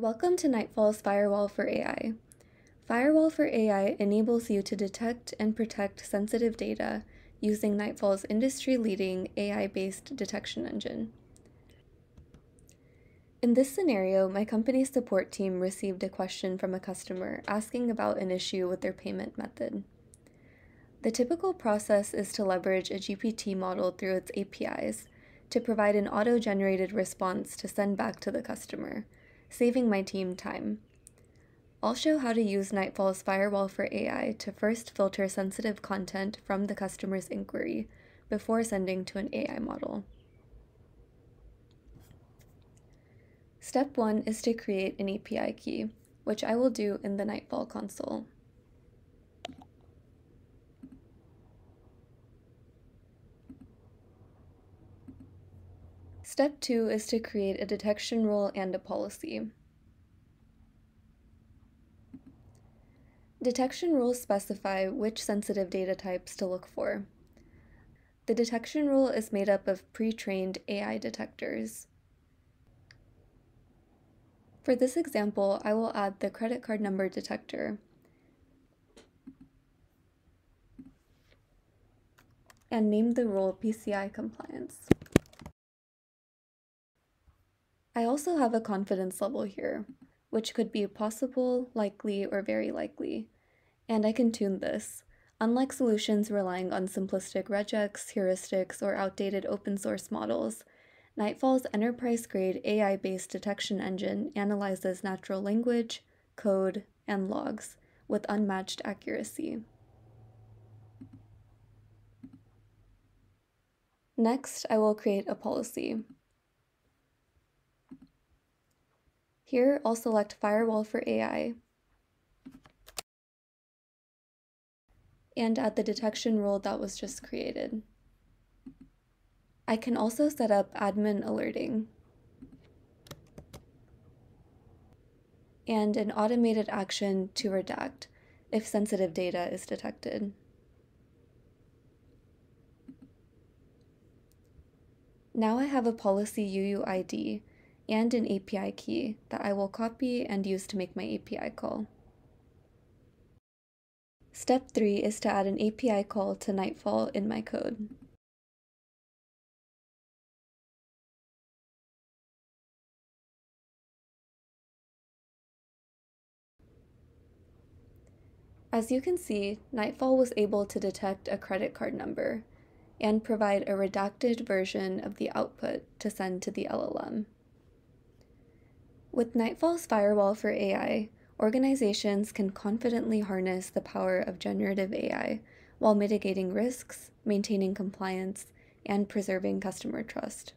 Welcome to Nightfall's Firewall for AI. Firewall for AI enables you to detect and protect sensitive data using Nightfall's industry leading AI based detection engine. In this scenario, my company's support team received a question from a customer asking about an issue with their payment method. The typical process is to leverage a GPT model through its APIs to provide an auto generated response to send back to the customer saving my team time. I'll show how to use Nightfall's Firewall for AI to first filter sensitive content from the customer's inquiry before sending to an AI model. Step 1 is to create an API key, which I will do in the Nightfall console. Step 2 is to create a detection rule and a policy. Detection rules specify which sensitive data types to look for. The detection rule is made up of pre-trained AI detectors. For this example, I will add the credit card number detector and name the rule PCI compliance. I also have a confidence level here, which could be possible, likely, or very likely, and I can tune this. Unlike solutions relying on simplistic regex, heuristics, or outdated open source models, Nightfall's enterprise grade AI based detection engine analyzes natural language, code, and logs with unmatched accuracy. Next, I will create a policy. Here, I'll select Firewall for AI and add the detection rule that was just created. I can also set up admin alerting and an automated action to redact if sensitive data is detected. Now I have a policy UUID and an API key that I will copy and use to make my API call. Step 3 is to add an API call to Nightfall in my code. As you can see, Nightfall was able to detect a credit card number and provide a redacted version of the output to send to the LLM. With Nightfall's Firewall for AI, organizations can confidently harness the power of generative AI while mitigating risks, maintaining compliance, and preserving customer trust.